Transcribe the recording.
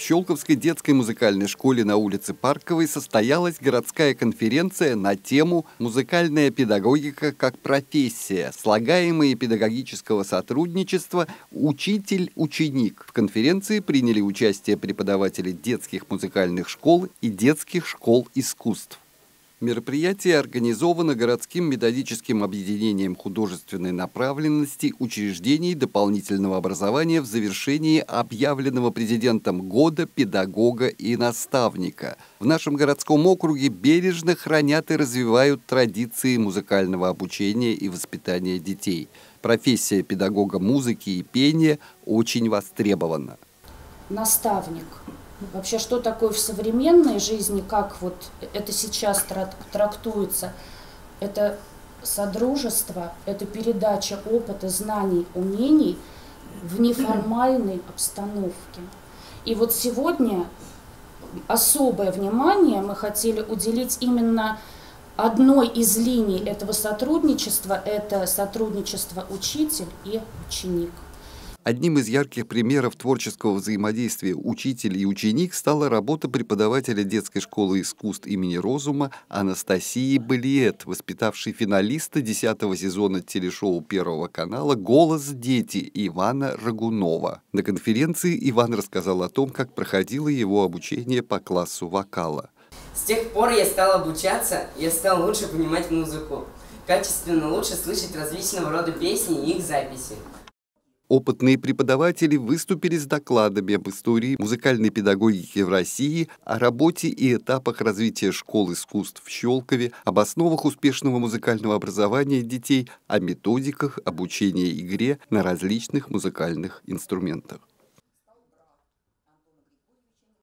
В Щелковской детской музыкальной школе на улице Парковой состоялась городская конференция на тему «Музыкальная педагогика как профессия. Слагаемые педагогического сотрудничества. Учитель-ученик». В конференции приняли участие преподаватели детских музыкальных школ и детских школ искусств. Мероприятие организовано городским методическим объединением художественной направленности учреждений дополнительного образования в завершении объявленного президентом года педагога и наставника. В нашем городском округе бережно хранят и развивают традиции музыкального обучения и воспитания детей. Профессия педагога музыки и пения очень востребована. Наставник Вообще, что такое в современной жизни, как вот это сейчас трактуется, это содружество, это передача опыта, знаний, умений в неформальной обстановке. И вот сегодня особое внимание мы хотели уделить именно одной из линий этого сотрудничества, это сотрудничество учитель и ученик. Одним из ярких примеров творческого взаимодействия учитель и ученик стала работа преподавателя детской школы искусств имени Розума Анастасии Балиет, воспитавшей финалиста 10 сезона телешоу Первого канала «Голос дети» Ивана Рагунова. На конференции Иван рассказал о том, как проходило его обучение по классу вокала. С тех пор я стал обучаться, я стал лучше понимать музыку, качественно лучше слышать различного рода песни и их записи. Опытные преподаватели выступили с докладами об истории музыкальной педагогики в России, о работе и этапах развития школ искусств в Щелкове, об основах успешного музыкального образования детей, о методиках обучения игре на различных музыкальных инструментах.